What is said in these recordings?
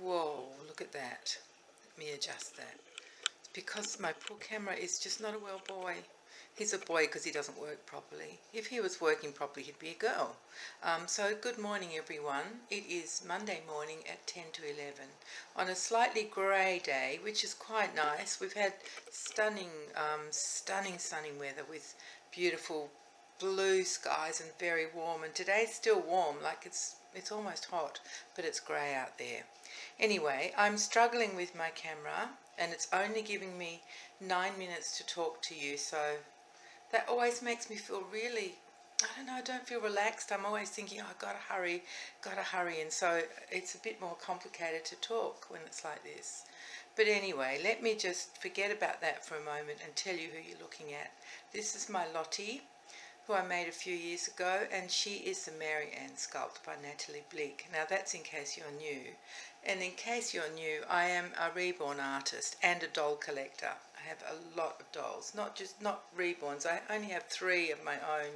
Whoa, look at that. Let me adjust that. It's because my poor camera is just not a well boy. He's a boy because he doesn't work properly. If he was working properly, he'd be a girl. Um, so good morning, everyone. It is Monday morning at 10 to 11 on a slightly grey day, which is quite nice. We've had stunning, um, stunning, stunning weather with beautiful blue skies and very warm. And today's still warm, like it's it's almost hot, but it's grey out there. Anyway, I'm struggling with my camera, and it's only giving me nine minutes to talk to you. So that always makes me feel really, I don't know, I don't feel relaxed. I'm always thinking, oh, I've got to hurry, got to hurry. And so it's a bit more complicated to talk when it's like this. But anyway, let me just forget about that for a moment and tell you who you're looking at. This is my Lottie, who I made a few years ago, and she is the Mary Ann sculpt by Natali Blick. Now that's in case you're new. And in case you're new, I am a reborn artist and a doll collector. I have a lot of dolls, not just not reborns. I only have three of my own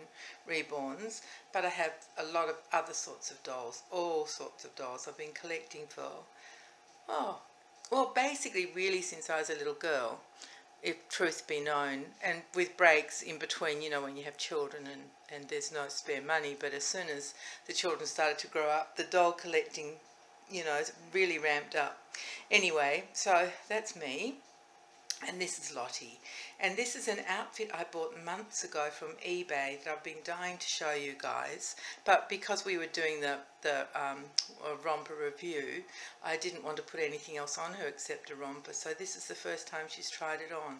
reborns, but I have a lot of other sorts of dolls, all sorts of dolls. I've been collecting for, oh, well, basically really since I was a little girl, if truth be known, and with breaks in between, you know, when you have children and, and there's no spare money, but as soon as the children started to grow up, the doll collecting, you know, really ramped up. Anyway, so that's me and this is Lottie. And this is an outfit I bought months ago from eBay that I've been dying to show you guys. But because we were doing the, the um, romper review I didn't want to put anything else on her except a romper. So this is the first time she's tried it on.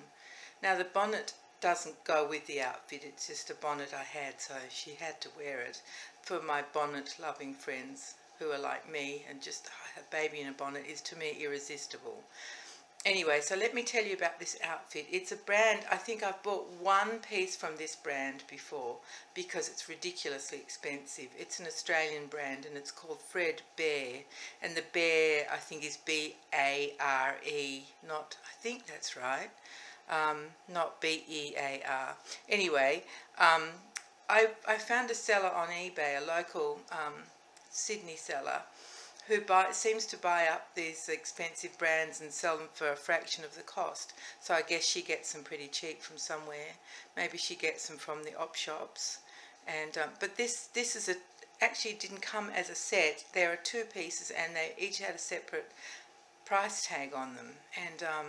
Now the bonnet doesn't go with the outfit. It's just a bonnet I had so she had to wear it for my bonnet loving friends who are like me. And just a baby in a bonnet is to me irresistible anyway, so let me tell you about this outfit. It's a brand, I think I've bought one piece from this brand before because it's ridiculously expensive. It's an Australian brand and it's called Fred Bare. And the bear, I think, is B-A-R-E, not, I think that's right, um, not B-E-A-R. Anyway, um, I, I found a seller on eBay, a local um, Sydney seller, who buy, seems to buy up these expensive brands and sell them for a fraction of the cost. So I guess she gets them pretty cheap from somewhere. Maybe she gets them from the op shops. And um, but this this is a actually didn't come as a set. There are two pieces and they each had a separate price tag on them. And um,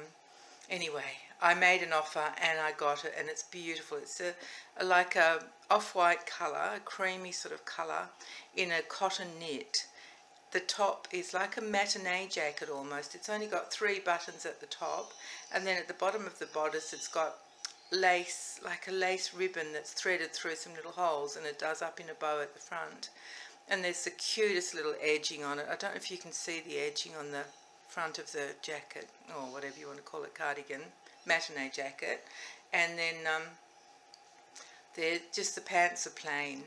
anyway, I made an offer and I got it and it's beautiful. It's a, a like a off-white colour, a creamy sort of colour in a cotton knit the top is like a matinee jacket almost. It's only got three buttons at the top and then at the bottom of the bodice it's got lace, like a lace ribbon that's threaded through some little holes and it does up in a bow at the front. And there's the cutest little edging on it. I don't know if you can see the edging on the front of the jacket or whatever you want to call it, cardigan, matinee jacket. And then um, they're just the pants are plain,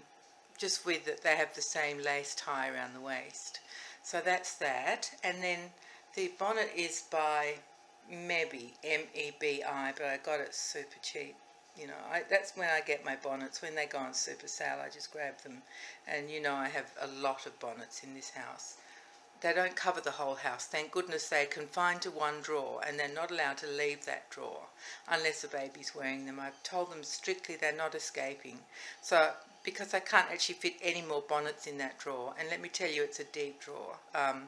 just with it, they have the same lace tie around the waist. So that's that. And then the bonnet is by Mebi, M-E-B-I, but I got it super cheap. You know, I, that's when I get my bonnets. When they go on super sale, I just grab them. And you know I have a lot of bonnets in this house. They don't cover the whole house. Thank goodness they're confined to one drawer and they're not allowed to leave that drawer unless the baby's wearing them. I've told them strictly they're not escaping. So because I can't actually fit any more bonnets in that drawer. And let me tell you, it's a deep drawer. Um,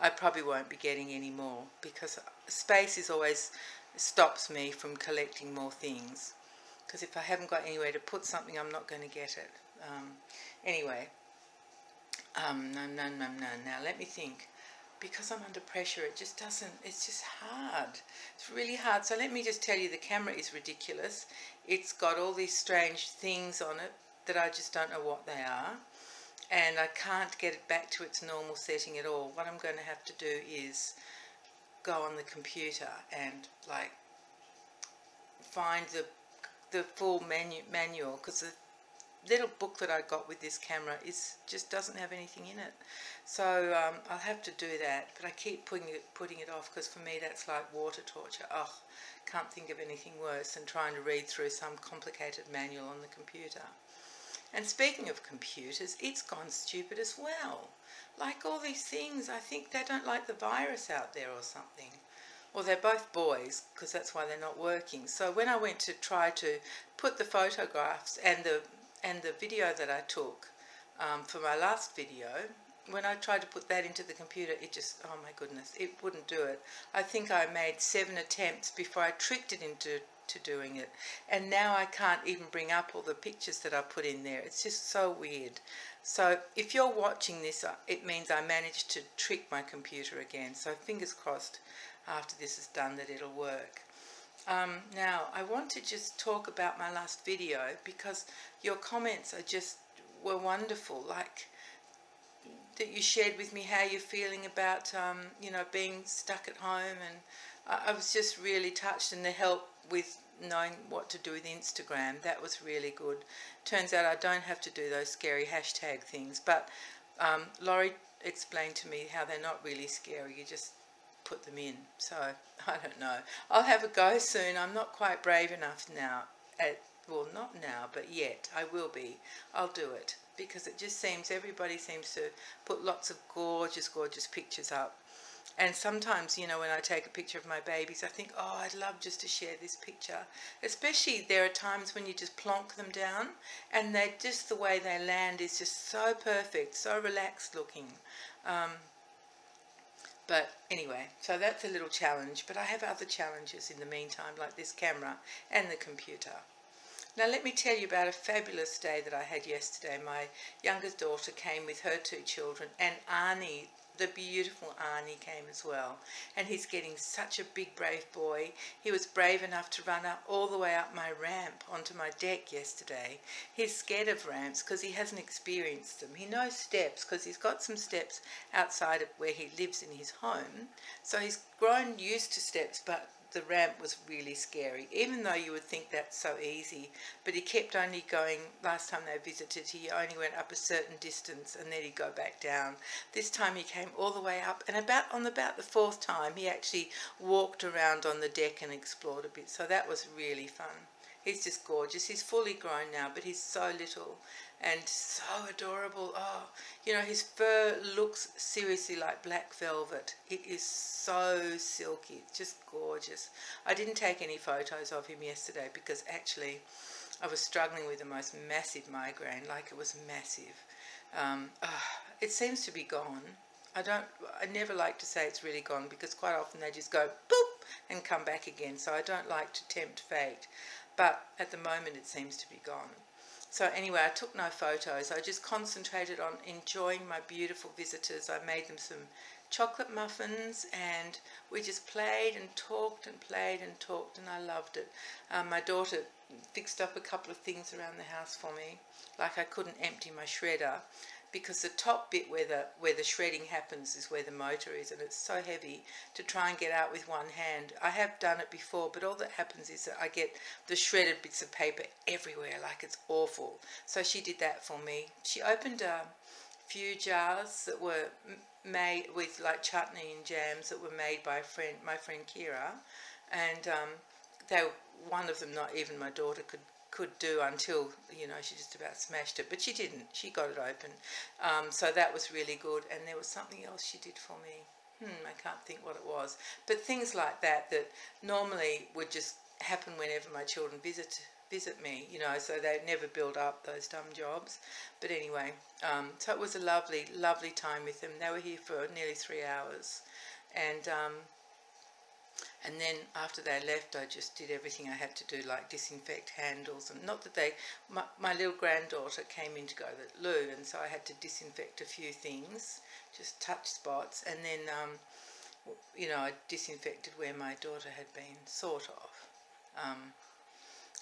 I probably won't be getting any more because space is always stops me from collecting more things. Because if I haven't got anywhere to put something, I'm not going to get it. Um, anyway, um, no, no, no, no. Now let me think. Because I'm under pressure, it just doesn't, it's just hard. It's really hard. So let me just tell you, the camera is ridiculous. It's got all these strange things on it that I just don't know what they are and I can't get it back to its normal setting at all. What I'm going to have to do is go on the computer and like find the the full menu, manual because the little book that I got with this camera is just doesn't have anything in it. So um, I'll have to do that, but I keep putting it, putting it off because for me that's like water torture. Oh, can't think of anything worse than trying to read through some complicated manual on the computer. And speaking of computers, it's gone stupid as well. Like all these things, I think they don't like the virus out there or something. Well, they're both boys because that's why they're not working. So when I went to try to put the photographs and the and the video that I took um, for my last video, when I tried to put that into the computer, it just, oh my goodness, it wouldn't do it. I think I made seven attempts before I tricked it into to doing it. And now I can't even bring up all the pictures that I put in there. It's just so weird. So if you're watching this, uh, it means I managed to trick my computer again. So fingers crossed after this is done that it'll work. Um, now, I want to just talk about my last video because your comments are just, were wonderful. Like, that you shared with me how you're feeling about, um, you know, being stuck at home. And I, I was just really touched and the help with knowing what to do with Instagram. That was really good. Turns out I don't have to do those scary hashtag things. But um, Laurie explained to me how they're not really scary. You just put them in. So I don't know. I'll have a go soon. I'm not quite brave enough now. At, well, not now, but yet. I will be. I'll do it because it just seems everybody seems to put lots of gorgeous, gorgeous pictures up. And sometimes, you know, when I take a picture of my babies, I think, oh, I'd love just to share this picture. Especially there are times when you just plonk them down and they just the way they land is just so perfect, so relaxed looking. Um, but anyway, so that's a little challenge. But I have other challenges in the meantime, like this camera and the computer. Now let me tell you about a fabulous day that I had yesterday. My youngest daughter came with her two children and Arnie, the beautiful Arnie came as well. And he's getting such a big brave boy. He was brave enough to run up all the way up my ramp onto my deck yesterday. He's scared of ramps because he hasn't experienced them. He knows steps because he's got some steps outside of where he lives in his home. So he's grown used to steps but the ramp was really scary, even though you would think that's so easy. But he kept only going, last time they visited, he only went up a certain distance and then he'd go back down. This time he came all the way up, and about on about the fourth time, he actually walked around on the deck and explored a bit. So that was really fun. He's just gorgeous. He's fully grown now, but he's so little and so adorable. Oh, you know, his fur looks seriously like black velvet. It is so silky, just gorgeous. I didn't take any photos of him yesterday because actually I was struggling with the most massive migraine, like it was massive. Um, oh, it seems to be gone. I don't, I never like to say it's really gone because quite often they just go boop and come back again. So I don't like to tempt fate. But at the moment it seems to be gone. So anyway, I took no photos. I just concentrated on enjoying my beautiful visitors. I made them some chocolate muffins and we just played and talked and played and talked and I loved it. Um, my daughter fixed up a couple of things around the house for me. Like I couldn't empty my shredder because the top bit where the where the shredding happens is where the motor is and it's so heavy to try and get out with one hand. I have done it before but all that happens is that I get the shredded bits of paper everywhere like it's awful. So she did that for me. She opened a few jars that were made with like chutney and jams that were made by a friend, my friend Kira and um, they one of them not even my daughter could could do until you know she just about smashed it but she didn't. She got it open. Um, so that was really good. And there was something else she did for me. Hmm I can't think what it was. But things like that that normally would just happen whenever my children visit visit me you know so they never build up those dumb jobs. But anyway um, so it was a lovely lovely time with them. They were here for nearly three hours. And um, and then after they left, I just did everything I had to do, like disinfect handles. And not that they, my, my little granddaughter came in to go to the loo, and so I had to disinfect a few things, just touch spots. And then, um, you know, I disinfected where my daughter had been, sort of. Um,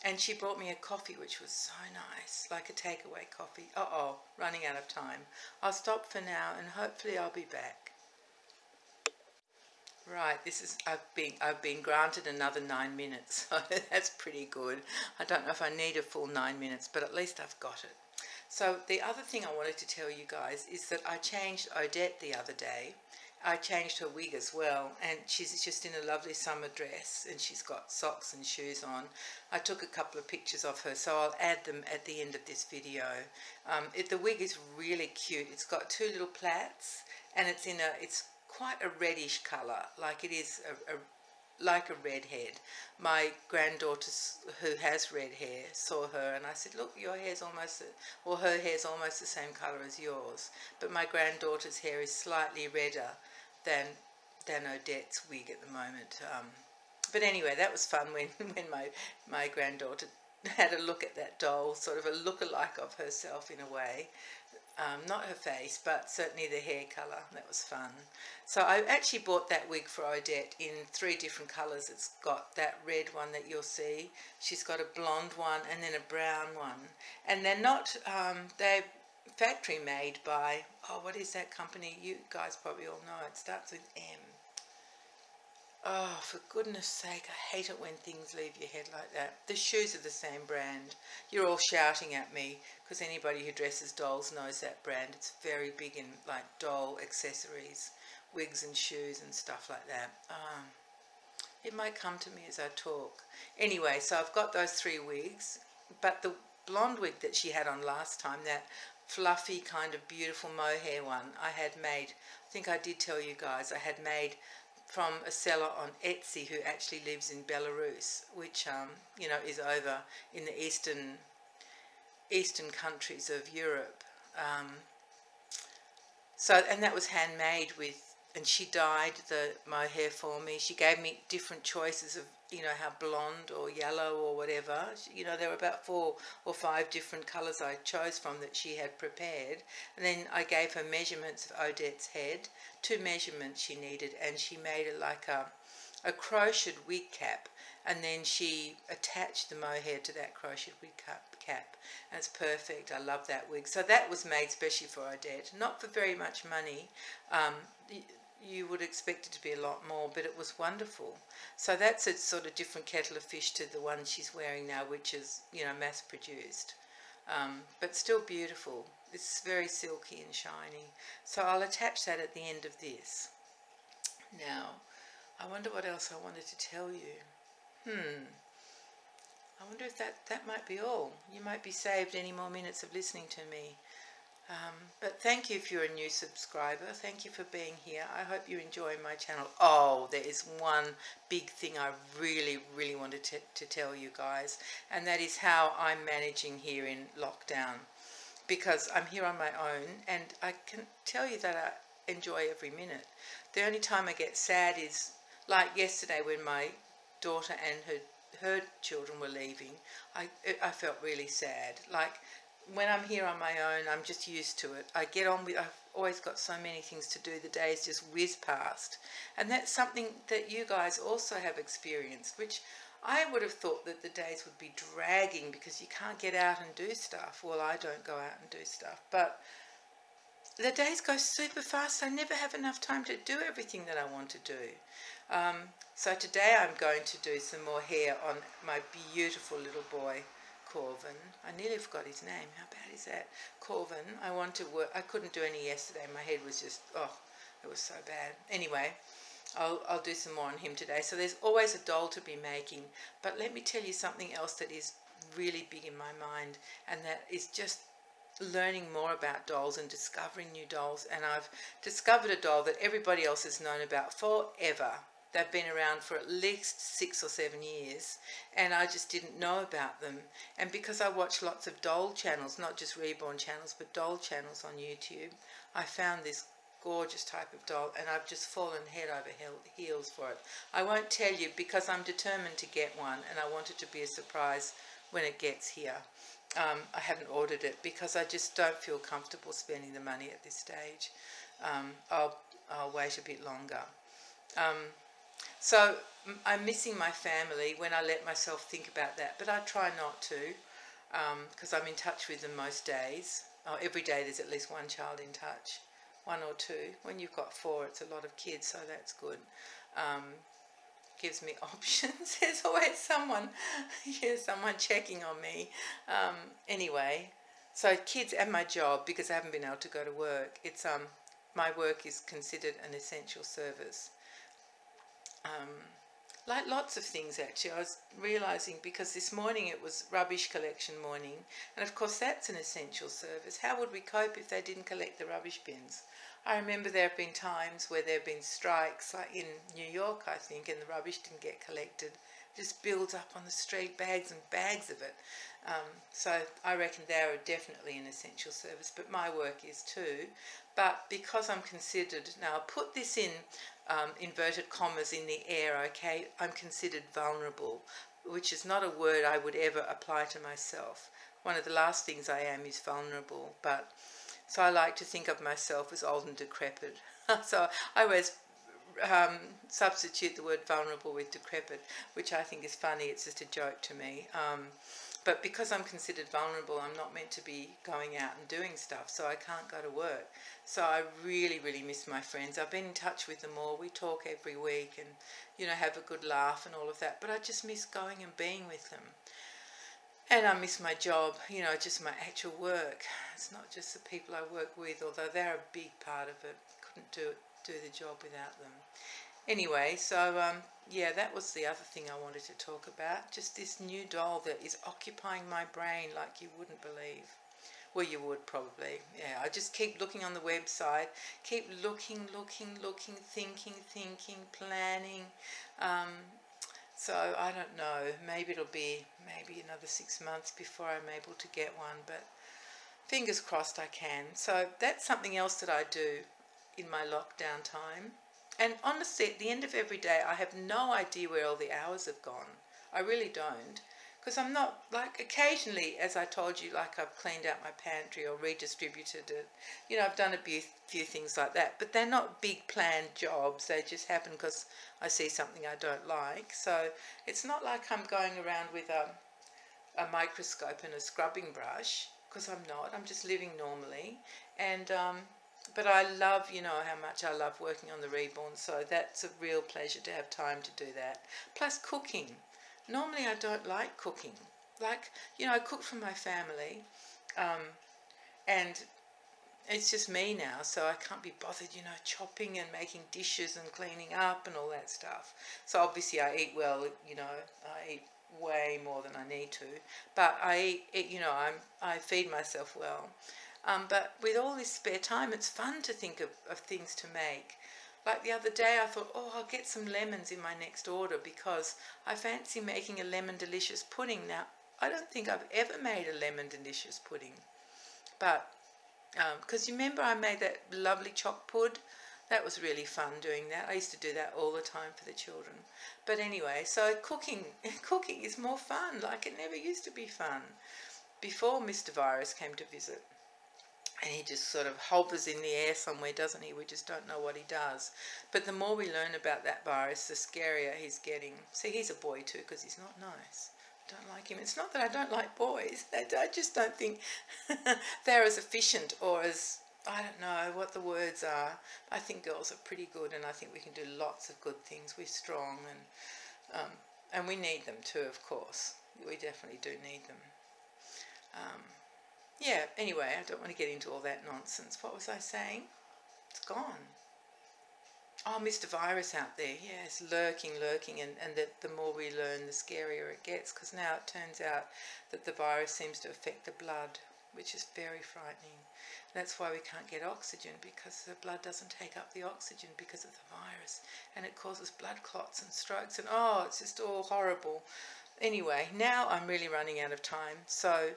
and she brought me a coffee, which was so nice, like a takeaway coffee. Uh-oh, running out of time. I'll stop for now, and hopefully I'll be back. Right, this is I've been I've been granted another nine minutes, so that's pretty good. I don't know if I need a full nine minutes, but at least I've got it. So the other thing I wanted to tell you guys is that I changed Odette the other day. I changed her wig as well, and she's just in a lovely summer dress, and she's got socks and shoes on. I took a couple of pictures of her, so I'll add them at the end of this video. Um, it, the wig is really cute. It's got two little plaits, and it's in a, it's quite a reddish colour, like it is a, a like a redhead. My granddaughter, who has red hair, saw her and I said, look, your hair's almost, or her hair's almost the same colour as yours. But my granddaughter's hair is slightly redder than, than Odette's wig at the moment. Um, but anyway, that was fun when, when my, my granddaughter had a look at that doll, sort of a look-alike of herself in a way. Um, not her face, but certainly the hair colour. That was fun. So I actually bought that wig for Odette in three different colours. It's got that red one that you'll see. She's got a blonde one and then a brown one. And they're not, um, they're factory made by, oh, what is that company? You guys probably all know. It starts with M. Oh, for goodness sake, I hate it when things leave your head like that. The shoes are the same brand. You're all shouting at me because anybody who dresses dolls knows that brand. It's very big in like doll accessories, wigs and shoes and stuff like that. Um, it might come to me as I talk. Anyway, so I've got those three wigs, but the blonde wig that she had on last time, that fluffy kind of beautiful mohair one, I had made, I think I did tell you guys, I had made from a seller on Etsy who actually lives in Belarus, which um, you know is over in the eastern eastern countries of Europe. Um, so and that was handmade with, and she dyed the my hair for me. She gave me different choices of you know how blonde or yellow or whatever. You know there were about four or five different colours I chose from that she had prepared, and then I gave her measurements of Odette's head two measurements she needed and she made it like a, a crocheted wig cap. And then she attached the mohair to that crocheted wig cap, cap. And it's perfect. I love that wig. So that was made specially for Odette. Not for very much money. Um, you would expect it to be a lot more but it was wonderful so that's a sort of different kettle of fish to the one she's wearing now which is you know mass produced um, but still beautiful it's very silky and shiny. So I'll attach that at the end of this. Now, I wonder what else I wanted to tell you. Hmm. I wonder if that, that might be all. You might be saved any more minutes of listening to me. Um, but thank you if you're a new subscriber. Thank you for being here. I hope you enjoy my channel. Oh, there is one big thing I really, really wanted to, to tell you guys, and that is how I'm managing here in lockdown because I'm here on my own and I can tell you that I enjoy every minute. The only time I get sad is like yesterday when my daughter and her her children were leaving. I I felt really sad. Like when I'm here on my own, I'm just used to it. I get on with. I've always got so many things to do. The days just whiz past, and that's something that you guys also have experienced, which I would have thought that the days would be dragging because you can't get out and do stuff. Well, I don't go out and do stuff, but the days go super fast. I never have enough time to do everything that I want to do. Um, so today I'm going to do some more hair on my beautiful little boy, Corvin. I nearly forgot his name. How bad is that? Corvin. I want to work. I couldn't do any yesterday. My head was just, oh, it was so bad. Anyway, I'll, I'll do some more on him today. So there's always a doll to be making. But let me tell you something else that is really big in my mind, and that is just learning more about dolls and discovering new dolls. And I've discovered a doll that everybody else has known about forever. They've been around for at least six or seven years, and I just didn't know about them. And because I watch lots of doll channels, not just reborn channels, but doll channels on YouTube, I found this gorgeous type of doll and I've just fallen head over heels for it. I won't tell you because I'm determined to get one and I want it to be a surprise when it gets here. Um, I haven't ordered it because I just don't feel comfortable spending the money at this stage. Um, I'll, I'll wait a bit longer. Um, so I'm missing my family when I let myself think about that, but I try not to because um, I'm in touch with them most days. Oh, every day there's at least one child in touch one or two. When you've got four, it's a lot of kids, so that's good. Um, gives me options. There's always someone, yeah, someone checking on me. Um, anyway, so kids and my job, because I haven't been able to go to work, it's um, my work is considered an essential service. Um, like lots of things actually, I was realizing because this morning it was rubbish collection morning, and of course that's an essential service. How would we cope if they didn't collect the rubbish bins? I remember there have been times where there have been strikes, like in New York, I think, and the rubbish didn't get collected. Just builds up on the street, bags and bags of it. Um, so I reckon they are definitely an essential service, but my work is too. But because I'm considered, now I'll put this in um, inverted commas in the air, okay, I'm considered vulnerable, which is not a word I would ever apply to myself. One of the last things I am is vulnerable, but so I like to think of myself as old and decrepit. so I always um, substitute the word vulnerable with decrepit, which I think is funny. It's just a joke to me. Um, but because I'm considered vulnerable, I'm not meant to be going out and doing stuff, so I can't go to work. So I really, really miss my friends. I've been in touch with them all. We talk every week and, you know, have a good laugh and all of that. But I just miss going and being with them. And I miss my job, you know, just my actual work. It's not just the people I work with, although they're a big part of it. Couldn't do it, do the job without them. Anyway, so um, yeah, that was the other thing I wanted to talk about. Just this new doll that is occupying my brain like you wouldn't believe. Well, you would probably. Yeah, I just keep looking on the website, keep looking, looking, looking, thinking, thinking, planning. Um, so I don't know. Maybe it'll be maybe another six months before I'm able to get one, but fingers crossed I can. So that's something else that I do in my lockdown time. And honestly, at the end of every day, I have no idea where all the hours have gone. I really don't. Because I'm not, like, occasionally, as I told you, like I've cleaned out my pantry or redistributed it. You know, I've done a few, few things like that. But they're not big planned jobs. They just happen because I see something I don't like. So it's not like I'm going around with a, a microscope and a scrubbing brush. Because I'm not. I'm just living normally. And um, but I love, you know, how much I love working on the reborn, so that's a real pleasure to have time to do that. Plus cooking. Normally I don't like cooking. Like, you know, I cook for my family, um, and it's just me now, so I can't be bothered, you know, chopping and making dishes and cleaning up and all that stuff. So obviously I eat well, you know, I eat way more than I need to, but I eat, you know, I'm, I feed myself well. Um, but with all this spare time, it's fun to think of, of things to make. Like the other day, I thought, oh, I'll get some lemons in my next order because I fancy making a lemon delicious pudding. Now, I don't think I've ever made a lemon delicious pudding. But, because um, you remember I made that lovely choc pud? That was really fun doing that. I used to do that all the time for the children. But anyway, so cooking, cooking is more fun. Like it never used to be fun before Mr. Virus came to visit and he just sort of hovers in the air somewhere, doesn't he? We just don't know what he does. But the more we learn about that virus, the scarier he's getting. See, he's a boy too because he's not nice. I don't like him. It's not that I don't like boys. I just don't think they're as efficient or as, I don't know what the words are. I think girls are pretty good and I think we can do lots of good things. We're strong and, um, and we need them too, of course. We definitely do need them. Um, yeah, anyway, I don't want to get into all that nonsense. What was I saying? It's gone. Oh, Mr. Virus out there, yes, lurking, lurking, and, and that the more we learn, the scarier it gets, because now it turns out that the virus seems to affect the blood, which is very frightening. That's why we can't get oxygen, because the blood doesn't take up the oxygen because of the virus, and it causes blood clots and strokes, and oh, it's just all horrible. Anyway, now I'm really running out of time, so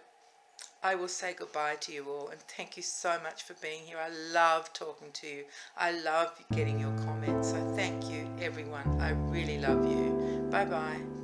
I will say goodbye to you all and thank you so much for being here. I love talking to you. I love getting your comments. So thank you, everyone. I really love you. Bye bye.